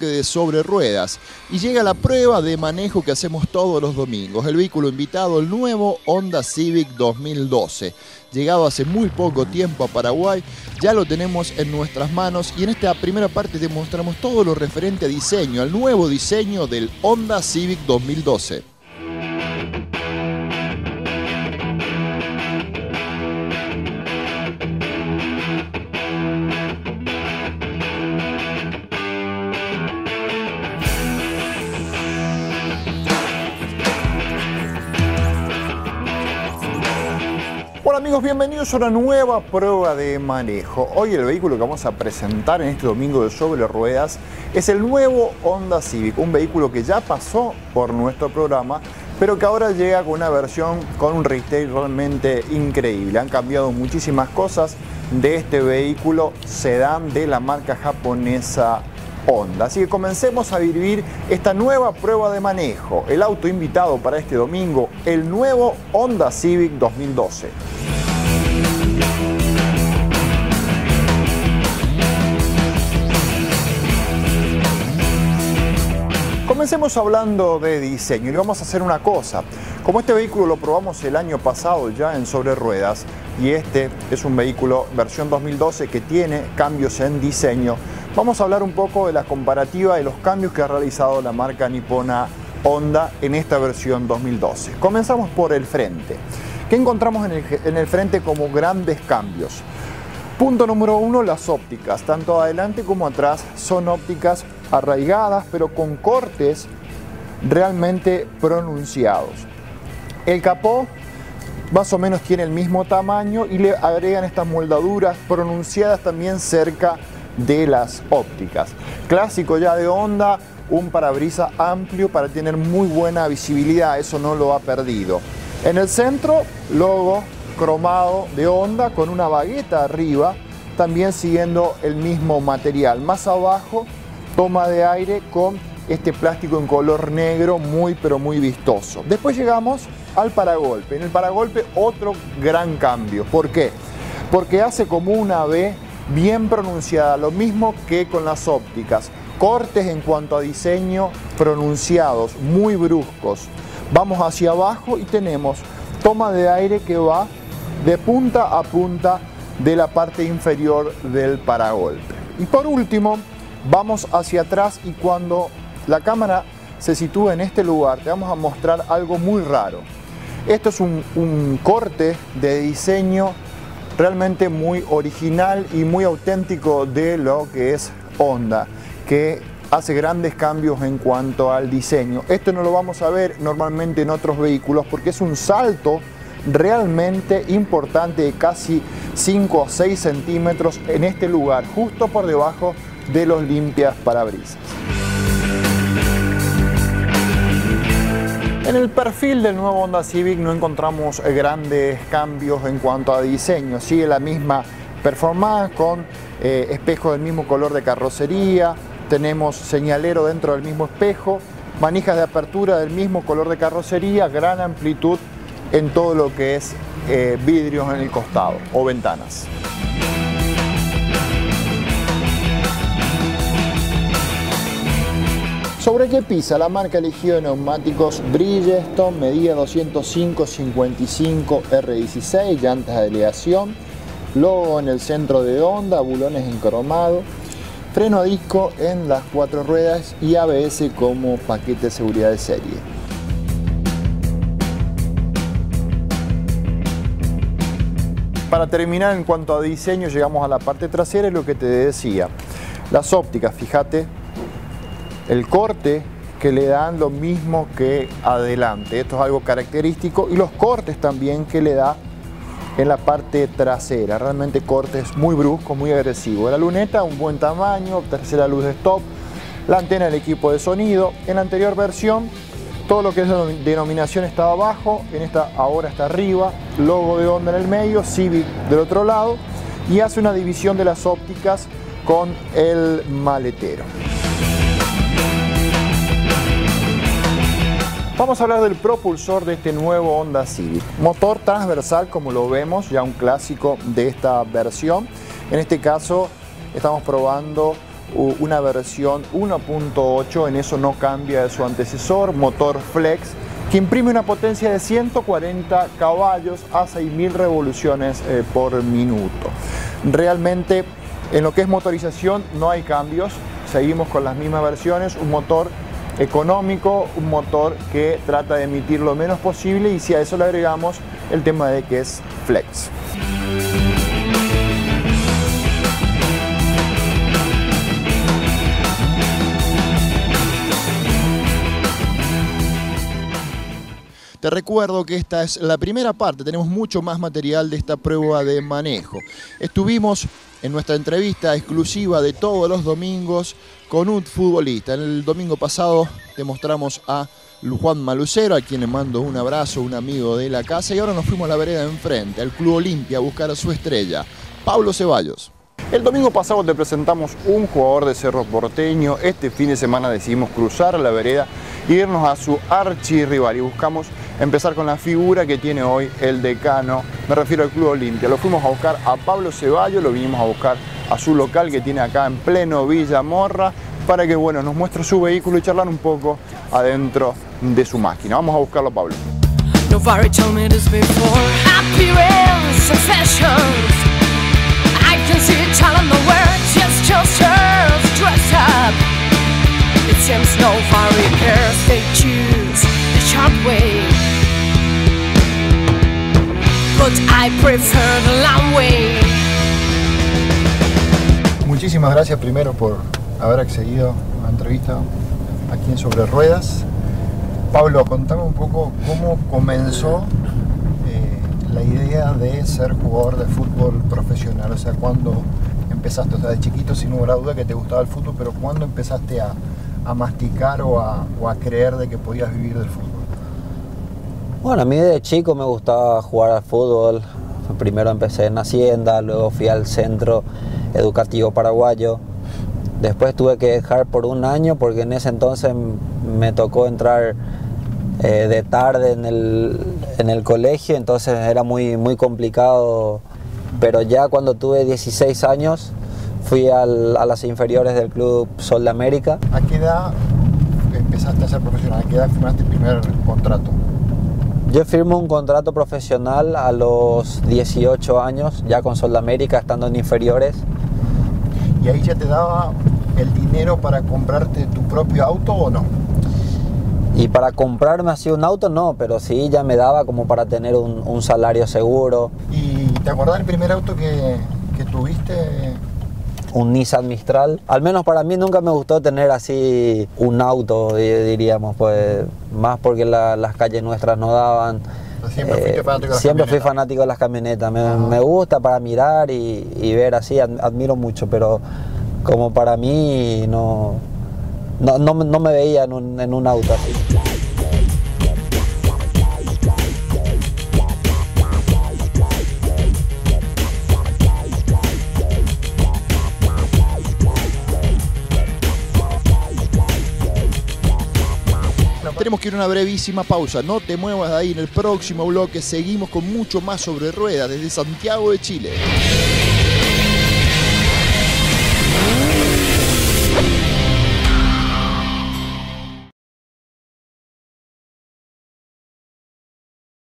de sobre ruedas y llega la prueba de manejo que hacemos todos los domingos. El vehículo invitado, el nuevo Honda Civic 2012. Llegado hace muy poco tiempo a Paraguay, ya lo tenemos en nuestras manos y en esta primera parte te mostramos todo lo referente a diseño, al nuevo diseño del Honda Civic 2012. Bienvenidos a una nueva prueba de manejo. Hoy el vehículo que vamos a presentar en este domingo de sobre ruedas es el nuevo Honda Civic, un vehículo que ya pasó por nuestro programa, pero que ahora llega con una versión con un retail realmente increíble. Han cambiado muchísimas cosas de este vehículo sedán de la marca japonesa Honda. Así que comencemos a vivir esta nueva prueba de manejo. El auto invitado para este domingo, el nuevo Honda Civic 2012. Comencemos hablando de diseño y vamos a hacer una cosa. Como este vehículo lo probamos el año pasado ya en sobre ruedas y este es un vehículo versión 2012 que tiene cambios en diseño, vamos a hablar un poco de la comparativa de los cambios que ha realizado la marca nipona Honda en esta versión 2012. Comenzamos por el frente. ¿Qué encontramos en el, en el frente como grandes cambios? Punto número uno, las ópticas, tanto adelante como atrás, son ópticas arraigadas, pero con cortes realmente pronunciados. El capó más o menos tiene el mismo tamaño y le agregan estas moldaduras pronunciadas también cerca de las ópticas. Clásico ya de Honda, un parabrisas amplio para tener muy buena visibilidad, eso no lo ha perdido. En el centro, logo cromado de Honda con una bagueta arriba, también siguiendo el mismo material. Más abajo, toma de aire con este plástico en color negro muy pero muy vistoso. Después llegamos al paragolpe. En el paragolpe otro gran cambio. ¿Por qué? Porque hace como una B bien pronunciada, lo mismo que con las ópticas. Cortes en cuanto a diseño pronunciados, muy bruscos. Vamos hacia abajo y tenemos toma de aire que va de punta a punta de la parte inferior del paragolpe. Y por último, vamos hacia atrás y cuando la cámara se sitúa en este lugar, te vamos a mostrar algo muy raro. Esto es un, corte de diseño realmente muy original y muy auténtico de lo que es Honda, que hace grandes cambios en cuanto al diseño. Esto no lo vamos a ver normalmente en otros vehículos porque es un salto realmente importante de casi 5 o 6 centímetros en este lugar, justo por debajo de los limpias parabrisas. En el perfil del nuevo Honda Civic no encontramos grandes cambios en cuanto a diseño, sigue la misma performance con eh, espejo del mismo color de carrocería, tenemos señalero dentro del mismo espejo, manijas de apertura del mismo color de carrocería, gran amplitud en todo lo que es eh, vidrios en el costado o ventanas. ¿Sobre qué pisa? La marca eligió neumáticos Bridgestone, medida 205-55 R16, llantas de aleación, logo en el centro de onda, bulones en cromado, freno disco en las cuatro ruedas y ABS como paquete de seguridad de serie. Para terminar, en cuanto a diseño, llegamos a la parte trasera y lo que te decía. Las ópticas, fíjate, el corte que le dan lo mismo que adelante. Esto es algo característico y los cortes también que le da en la parte trasera. Realmente cortes muy bruscos, muy agresivos. La luneta, un buen tamaño, tercera luz de stop, la antena del equipo de sonido. En la anterior versión todo lo que es denominación estaba abajo, en esta ahora está arriba, logo de Honda en el medio, Civic del otro lado y hace una división de las ópticas con el maletero. Vamos a hablar del propulsor de este nuevo Honda Civic. Motor transversal como lo vemos, ya un clásico de esta versión. En este caso estamos probando una versión 1.8, en eso no cambia de su antecesor, motor flex, que imprime una potencia de 140 caballos a 6.000 revoluciones eh, por minuto. Realmente en lo que es motorización no hay cambios, seguimos con las mismas versiones, un motor económico, un motor que trata de emitir lo menos posible y si a eso le agregamos el tema de que es flex. Te recuerdo que esta es la primera parte, tenemos mucho más material de esta prueba de manejo. Estuvimos en nuestra entrevista exclusiva de todos los domingos con un futbolista. En el domingo pasado te mostramos a Juan Malucero, a quien le mando un abrazo, un amigo de la casa, y ahora nos fuimos a la vereda enfrente, al Club Olimpia, a buscar a su estrella, Pablo Ceballos. El domingo pasado te presentamos un jugador de Cerro Porteño, este fin de semana decidimos cruzar la vereda e irnos a su archirrival y buscamos empezar con la figura que tiene hoy el decano, me refiero al Club Olimpia. Lo fuimos a buscar a Pablo Ceballos, lo vinimos a buscar a su local que tiene acá en pleno Villa Morra, para que bueno, nos muestre su vehículo y charlar un poco adentro de su máquina. Vamos a buscarlo, Pablo. Muchísimas gracias primero por haber accedido a la entrevista aquí en Sobre Ruedas. Pablo, contame un poco cómo comenzó eh, la idea de ser jugador de fútbol profesional, o sea, cuando empezaste, o sea, de chiquito sin lugar a duda que te gustaba el fútbol, pero ¿cuándo empezaste a, masticar o a, o a creer de que podías vivir del fútbol? Bueno, a mí de chico me gustaba jugar al fútbol. Primero empecé en Hacienda, luego fui al Centro Educativo Paraguayo. Después tuve que dejar por un año porque en ese entonces me tocó entrar eh, de tarde en el, colegio, entonces era muy, muy complicado. Pero ya cuando tuve 16 años fui a las inferiores del Club Sol de América. ¿A qué edad empezaste a ser profesional? ¿A qué edad firmaste el primer contrato? Yo firmo un contrato profesional a los 18 años, ya con América, estando en inferiores. ¿Y ahí ya te daba el dinero para comprarte tu propio auto o no? Y para comprarme así un auto no, pero sí ya me daba como para tener un, salario seguro. ¿Y te acordás del primer auto que, que tuviste? un Nissan Mistral. Al menos para mí nunca me gustó tener así un auto, diríamos, pues más porque las calles nuestras no daban. Siempre, eh, fui fanático de las camionetas. Me, gusta para mirar y, ver así, admiro mucho, pero como para mí no, no, me veía en un, en un auto así. Tenemos que ir a una brevísima pausa. No te muevas de ahí. En el próximo bloque seguimos con mucho más sobre ruedas desde Santiago de Chile.